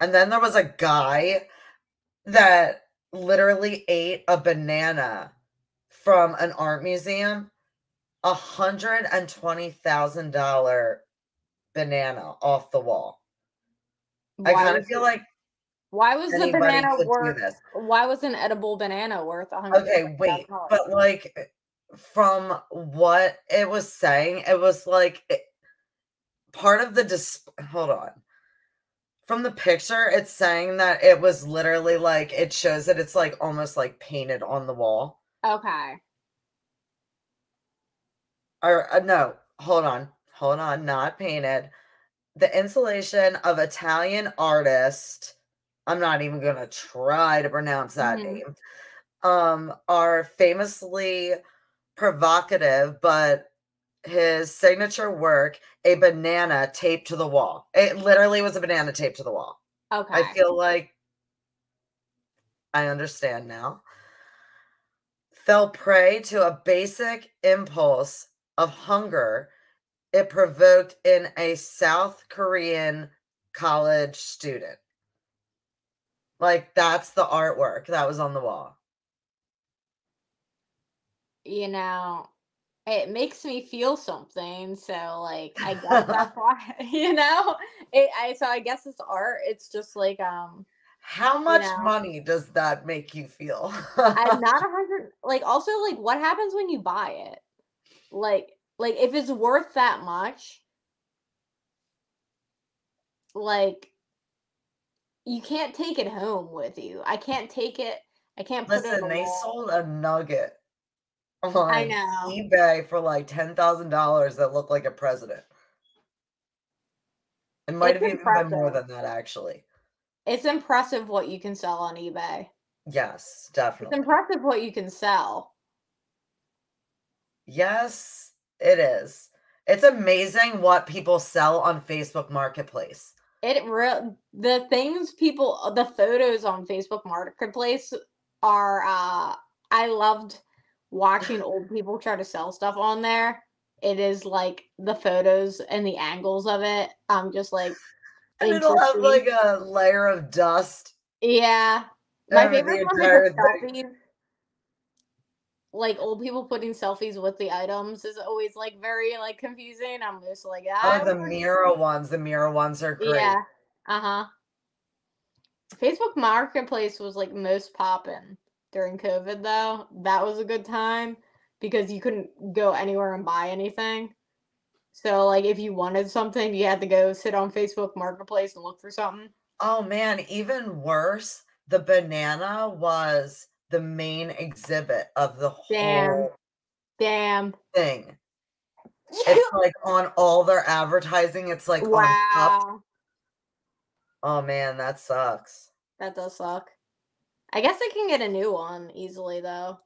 And then there was a guy that literally ate a banana from an art museum. A hundred and twenty thousand dollar banana off the wall. I kind of feel it- like Why was the banana worth? Why was an edible banana worth a hundred? Okay, wait, but like from what it was saying, it was like it, part of the dis. Hold on. From the picture, it's saying that it was literally like it shows that it's like almost like painted on the wall. okay. Or uh, no, hold on, hold on, not painted. The installation of Italian artist. I'm not even gonna try to pronounce that Mhm. name. Um, are famously provocative, but his signature work, a banana taped to the wall. It literally was a banana taped to the wall. Okay. I feel like I understand now. Fell prey to a basic impulse of hunger it provoked in a South Korean college student. Like, that's the artwork that was on the wall. you know, it makes me feel something. So like I guess that's why you know. It I so I guess it's art. It's just like um How much know. money does that make you feel? I'm not a hundred like also like what happens when you buy it? Like like if it's worth that much, like you can't take it home with you. I can't take it. I can't put it. Listen, they wall. sold a nugget on know. eBay for like ten thousand dollars that looked like a president. It might It's have even been more than that, actually. It's impressive what you can sell on eBay. Yes, definitely. It's impressive what you can sell. Yes, it is. It's amazing what people sell on Facebook Marketplace. It real the things people the photos on Facebook Marketplace are uh I loved watching old people try to sell stuff on there. It is like the photos and the angles of it. I'm just like And it'll have like a layer of dust. yeah. My favorite one is selfies. Like old people putting selfies with the items is always like very like confusing. I'm just like, Oh, the wanna ones. The mirror ones are great. Yeah. Uh-huh. Facebook Marketplace was like most poppin' during COVID though. That was a good time because you couldn't go anywhere and buy anything. So like if you wanted something, you had to go sit on Facebook Marketplace and look for something. Oh man, even worse, the banana was the main exhibit of the Damn. whole Damn. thing. It's like on all their advertising, it's like on top. wow. Oh man, that sucks. That does suck. I guess I can get a new one easily though.